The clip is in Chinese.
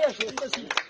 Yes, it.